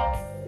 Bye.